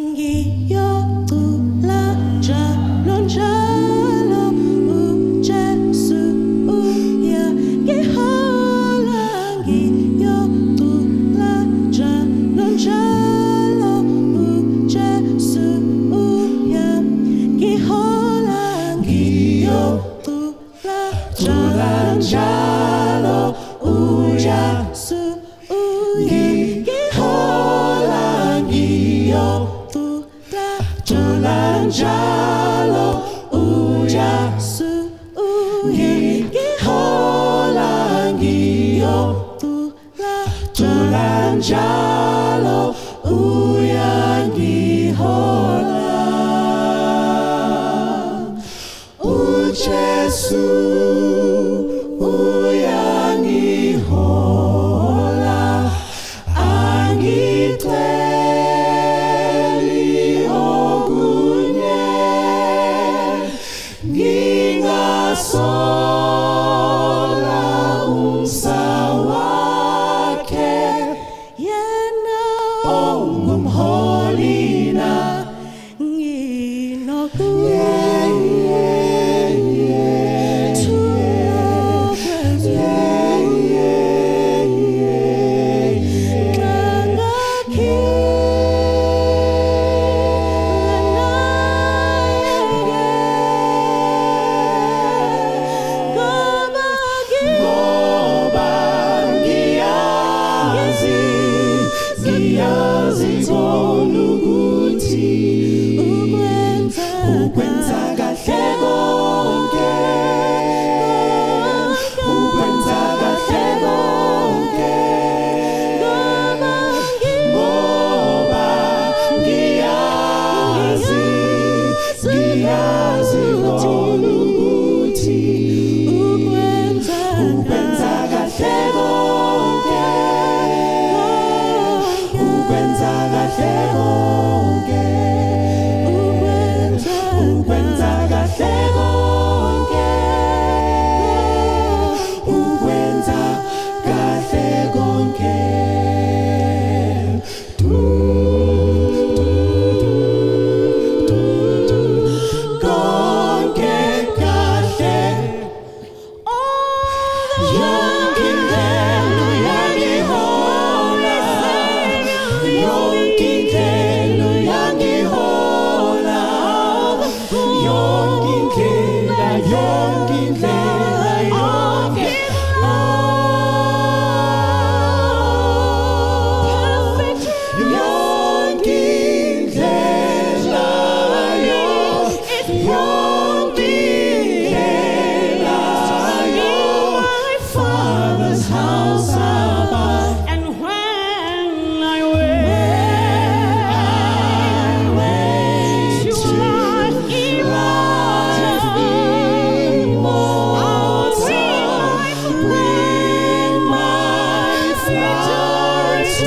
Guillaume. Kilimanjaro, uya su uye holangio Tulanjalo, uya ngihola. Uchesu Oh.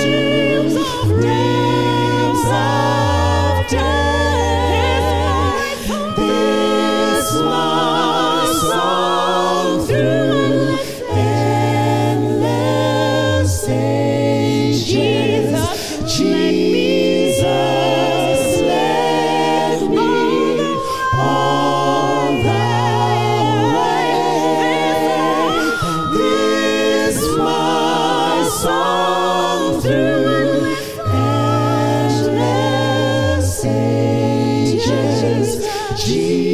to Jesus.